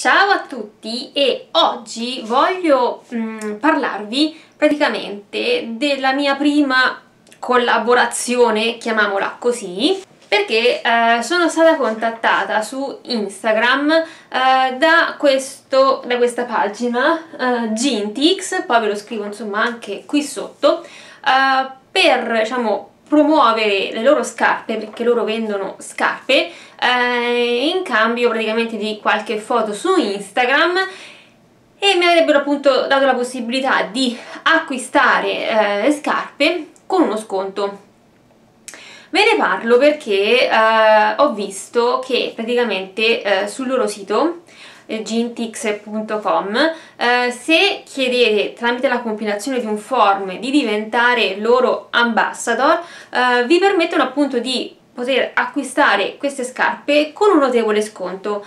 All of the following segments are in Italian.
Ciao a tutti e oggi voglio mm, parlarvi praticamente della mia prima collaborazione, chiamiamola così, perché eh, sono stata contattata su Instagram eh, da, questo, da questa pagina eh, Gintix, poi ve lo scrivo insomma anche qui sotto, eh, per diciamo promuovere le loro scarpe perché loro vendono scarpe eh, in cambio praticamente di qualche foto su Instagram e mi avrebbero appunto dato la possibilità di acquistare eh, scarpe con uno sconto. Ve ne parlo perché eh, ho visto che praticamente eh, sul loro sito gintix.com eh, se chiedete tramite la compilazione di un form di diventare loro ambassador eh, vi permettono appunto di poter acquistare queste scarpe con un notevole sconto.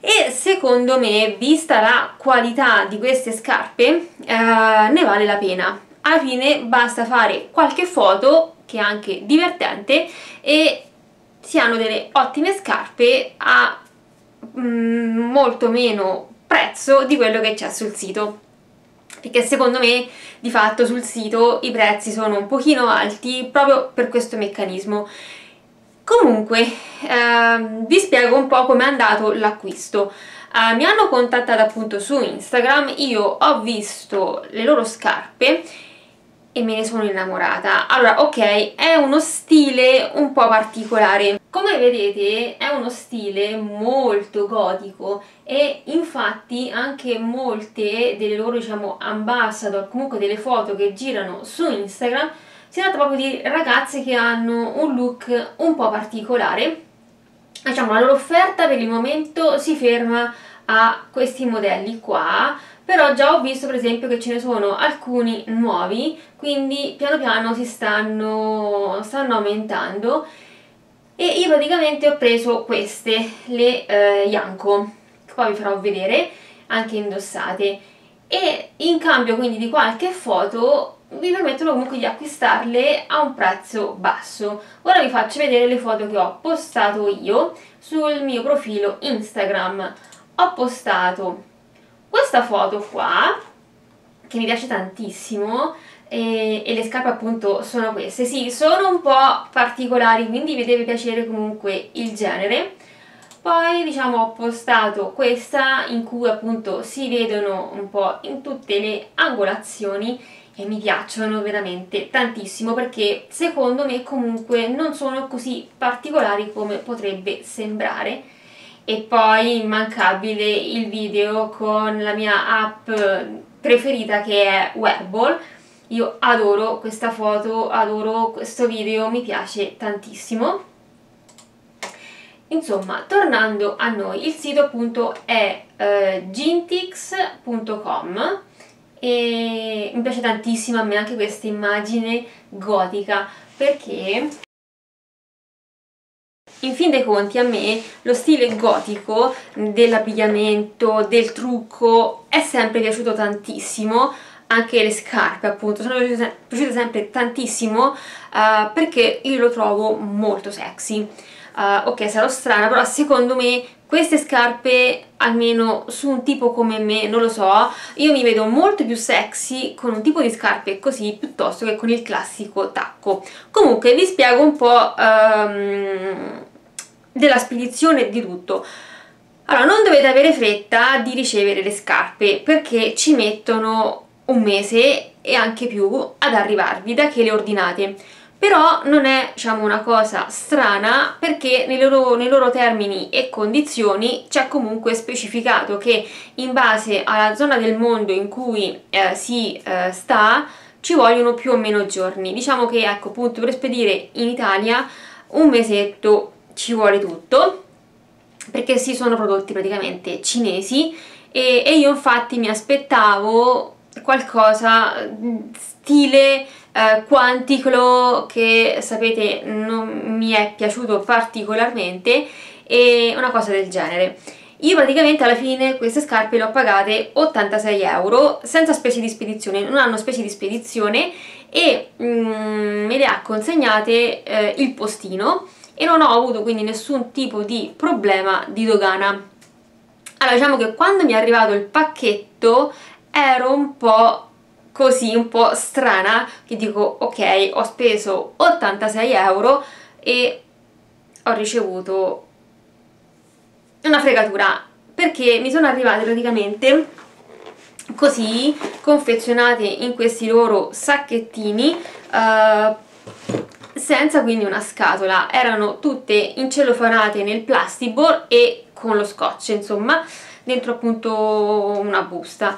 E secondo me vista la qualità di queste scarpe eh, ne vale la pena. Alla fine basta fare qualche foto che è anche divertente e si hanno delle ottime scarpe a mm, molto meno prezzo di quello che c'è sul sito. Perché secondo me di fatto sul sito i prezzi sono un pochino alti proprio per questo meccanismo. Comunque ehm, vi spiego un po' come è andato l'acquisto. Uh, mi hanno contattato appunto su Instagram, io ho visto le loro scarpe e me ne sono innamorata. Allora, ok, è uno stile un po' particolare. Come vedete è uno stile molto gotico e infatti anche molte delle loro, diciamo, ambassador, comunque delle foto che girano su Instagram, si tratta proprio di ragazze che hanno un look un po' particolare. Diciamo, la loro offerta per il momento si ferma a questi modelli qua, però già ho visto per esempio che ce ne sono alcuni nuovi, quindi piano piano si stanno, stanno aumentando e io praticamente ho preso queste, le eh, Yanko, poi vi farò vedere, anche indossate e in cambio quindi di qualche foto vi permettono comunque di acquistarle a un prezzo basso. Ora vi faccio vedere le foto che ho postato io sul mio profilo Instagram. Ho postato questa foto qua che mi piace tantissimo e, e, le scarpe appunto sono queste. Sì, sono un po' particolari quindi vi deve piacere comunque il genere. Poi diciamo ho postato questa in cui appunto si vedono un po' in tutte le angolazioni e mi piacciono veramente tantissimo perché secondo me comunque non sono così particolari come potrebbe sembrare e poi immancabile il video con la mia app preferita che è Wearable io adoro questa foto, adoro questo video, mi piace tantissimo. Insomma, tornando a noi il sito appunto è eh, gintix.com e mi piace tantissimo a me anche questa immagine gotica perché in fin dei conti a me lo stile gotico dell'abbigliamento, del trucco è sempre piaciuto tantissimo. Anche le scarpe appunto sono piaciute sempre tantissimo uh, perché io lo trovo molto sexy. Uh, ok sarò strana però secondo me queste scarpe almeno su un tipo come me non lo so io mi vedo molto più sexy con un tipo di scarpe così piuttosto che con il classico tacco. Comunque vi spiego un po' um, della spedizione di tutto. Allora, non dovete avere fretta di ricevere le scarpe perché ci mettono un mese e anche più ad arrivarvi da che le ordinate. Però non è diciamo, una cosa strana perché nei loro, nei loro termini e condizioni c'è comunque specificato che in base alla zona del mondo in cui eh, si eh, sta ci vogliono più o meno giorni. Diciamo che ecco appunto per spedire in Italia un mesetto ci vuole tutto perché si sono prodotti praticamente cinesi e, e io infatti mi aspettavo qualcosa stile eh, Quanticlo che sapete non mi è piaciuto particolarmente e una cosa del genere. Io praticamente alla fine queste scarpe le ho pagate 86 euro senza specie di spedizione, non hanno specie di spedizione e mm, me le ha consegnate eh, il postino e non ho avuto quindi nessun tipo di problema di dogana. Allora diciamo che quando mi è arrivato il pacchetto ero un po' così, un po' strana, che dico ok, ho speso 86 euro e ho ricevuto una fregatura. Perché mi sono arrivate praticamente così confezionate in questi loro sacchettini uh, senza quindi una scatola. Erano tutte incellofanate nel plastibor e con lo scotch insomma dentro appunto una busta.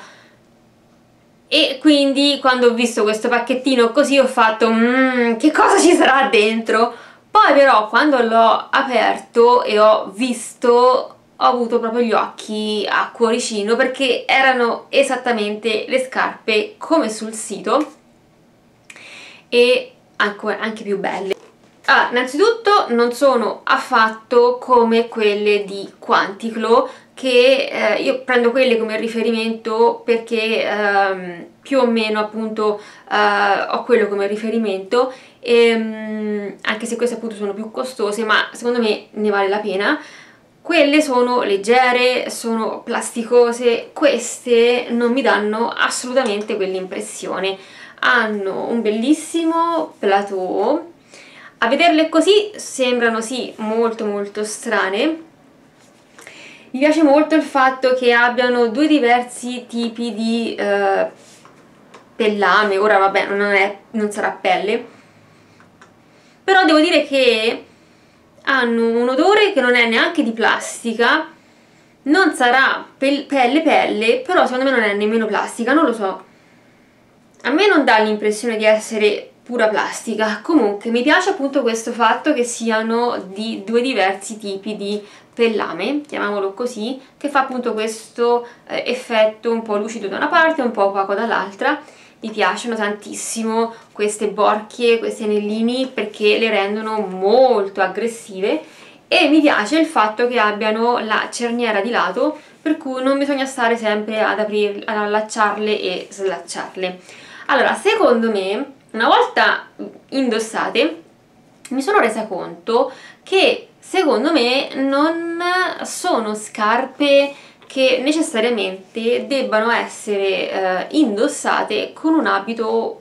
E quindi quando ho visto questo pacchettino così ho fatto mmm, che cosa ci sarà dentro? Poi però quando l'ho aperto e ho visto ho avuto proprio gli occhi a cuoricino perché erano esattamente le scarpe come sul sito. E anche più belle allora, innanzitutto non sono affatto come quelle di Quanticlo che eh, io prendo quelle come riferimento perché ehm, più o meno appunto eh, ho quello come riferimento. E, ehm, anche se queste appunto sono più costose ma secondo me ne vale la pena. Quelle sono leggere, sono plasticose, queste non mi danno assolutamente quell'impressione hanno un bellissimo plateau a vederle così sembrano sì molto molto strane. Mi piace molto il fatto che abbiano due diversi tipi di eh, pellame, ora vabbè non, è, non sarà pelle, però devo dire che hanno un odore che non è neanche di plastica, non sarà pelle pelle, però secondo me non è nemmeno plastica, non lo so. A me non dà l'impressione di essere pura plastica comunque mi piace appunto questo fatto che siano di due diversi tipi di pellame, chiamiamolo così, che fa appunto questo eh, effetto un po' lucido da una parte e un po' opaco dall'altra. Mi piacciono tantissimo queste borchie, questi anellini perché le rendono molto aggressive e mi piace il fatto che abbiano la cerniera di lato per cui non bisogna stare sempre ad, aprir, ad allacciarle e slacciarle. Allora, secondo me una volta indossate mi sono resa conto che secondo me non sono scarpe che necessariamente debbano essere eh, indossate con un abito o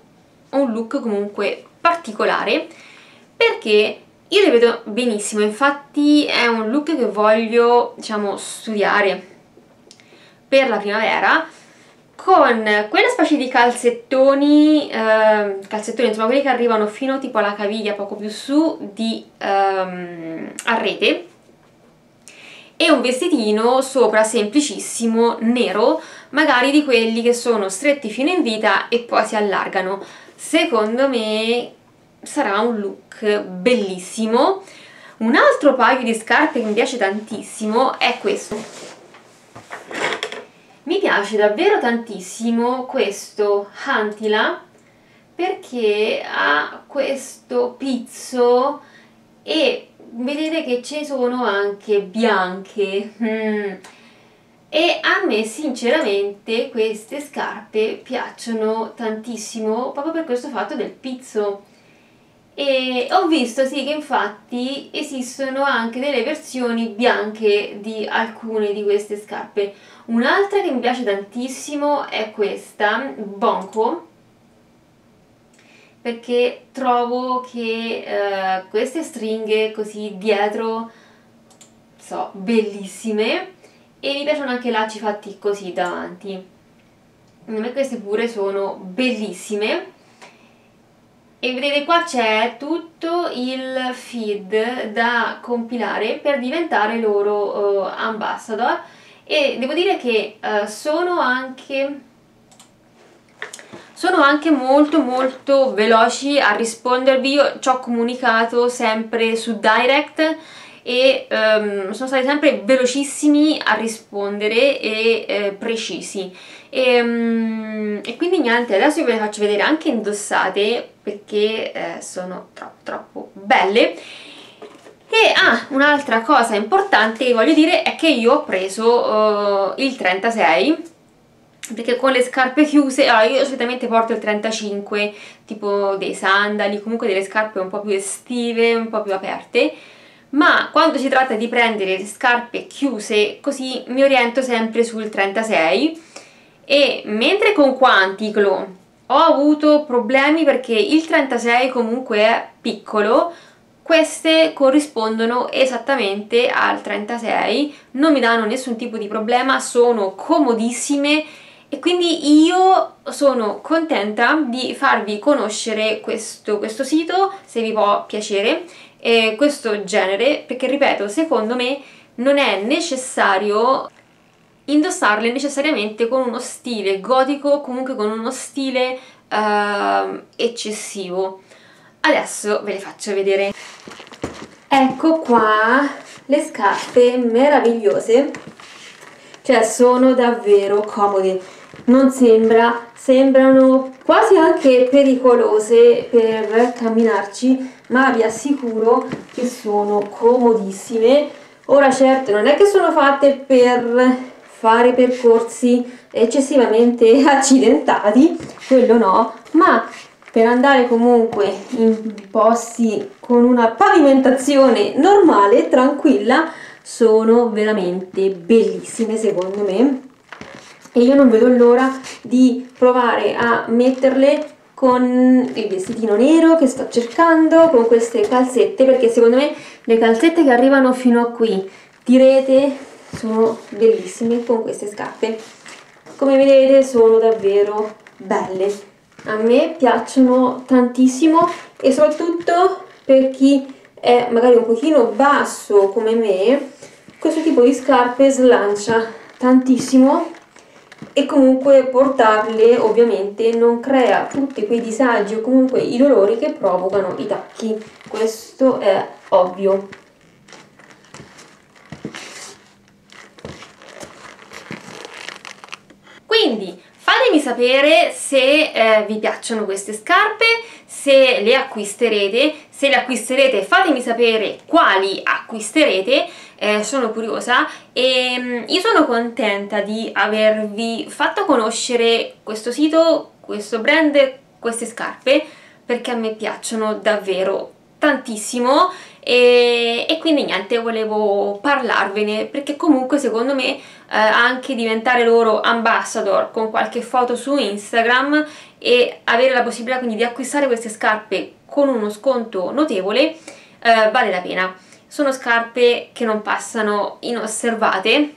un look comunque particolare perché io le vedo benissimo, infatti è un look che voglio diciamo studiare per la primavera con quella specie di calzettoni, eh, calzettoni insomma quelli che arrivano fino tipo alla caviglia, poco più su, di ehm, a rete e un vestitino sopra semplicissimo, nero, magari di quelli che sono stretti fino in vita e poi si allargano. Secondo me sarà un look bellissimo. Un altro paio di scarpe che mi piace tantissimo è questo piace davvero tantissimo questo Hantila perché ha questo pizzo e vedete che ci sono anche bianche mm. e a me sinceramente queste scarpe piacciono tantissimo proprio per questo fatto del pizzo e ho visto sì che infatti esistono anche delle versioni bianche di alcune di queste scarpe. Un'altra che mi piace tantissimo è questa, Bonco perché trovo che eh, queste stringhe così dietro so, bellissime e mi piacciono anche i lacci fatti così davanti. A me queste pure sono bellissime e vedete qua c'è tutto il feed da compilare per diventare loro uh, ambassador. E devo dire che uh, sono anche sono anche molto molto veloci a rispondervi, ci ho comunicato sempre su Direct e um, sono stati sempre velocissimi a rispondere e eh, precisi. E, um, e, quindi niente, adesso ve le faccio vedere anche indossate perché eh, sono troppo troppo belle. E ah, un'altra cosa importante che voglio dire è che io ho preso uh, il 36 perché con le scarpe chiuse, allora io solitamente porto il 35 tipo dei sandali, comunque delle scarpe un po' più estive, un po' più aperte ma quando si tratta di prendere scarpe chiuse così mi oriento sempre sul 36 e mentre con Quanticlo ho avuto problemi perché il 36 comunque è piccolo queste corrispondono esattamente al 36 non mi danno nessun tipo di problema sono comodissime e quindi io sono contenta di farvi conoscere questo, questo sito se vi può piacere eh, questo genere perché ripeto secondo me non è necessario indossarle necessariamente con uno stile gotico, comunque con uno stile uh, eccessivo. Adesso ve le faccio vedere. Ecco qua le scarpe meravigliose, cioè sono davvero comode, non sembra, sembrano quasi anche pericolose per camminarci, ma vi assicuro che sono comodissime. Ora certo non è che sono fatte per fare percorsi eccessivamente accidentati, quello no, ma per andare comunque in posti con una pavimentazione normale, tranquilla, sono veramente bellissime secondo me e io non vedo l'ora di provare a metterle con il vestitino nero che sto cercando, con queste calzette, perché secondo me le calzette che arrivano fino a qui direte sono bellissime con queste scarpe. Come vedete sono davvero belle. A me piacciono tantissimo e soprattutto per chi è magari un pochino basso come me questo tipo di scarpe slancia tantissimo e comunque portarle ovviamente non crea tutti quei disagi o comunque i dolori che provocano i tacchi. Questo è ovvio. Quindi fatemi sapere se eh, vi piacciono queste scarpe, se le acquisterete, se le acquisterete fatemi sapere quali acquisterete, eh, sono curiosa e um, io sono contenta di avervi fatto conoscere questo sito, questo brand, queste scarpe perché a me piacciono davvero tantissimo e, e, quindi niente volevo parlarvene perché comunque secondo me eh, anche diventare loro ambassador con qualche foto su Instagram e avere la possibilità quindi di acquistare queste scarpe con uno sconto notevole eh, vale la pena sono scarpe che non passano inosservate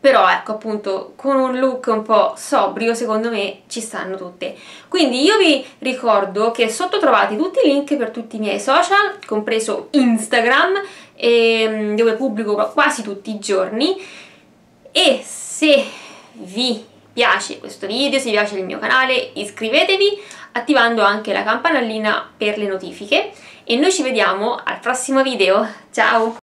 però ecco appunto con un look un po' sobrio secondo me ci stanno tutte. Quindi io vi ricordo che sotto trovate tutti i link per tutti i miei social compreso Instagram ehm, dove pubblico quasi tutti i giorni. E se vi piace questo video, se vi piace il mio canale iscrivetevi attivando anche la campanellina per le notifiche e noi ci vediamo al prossimo video, ciao!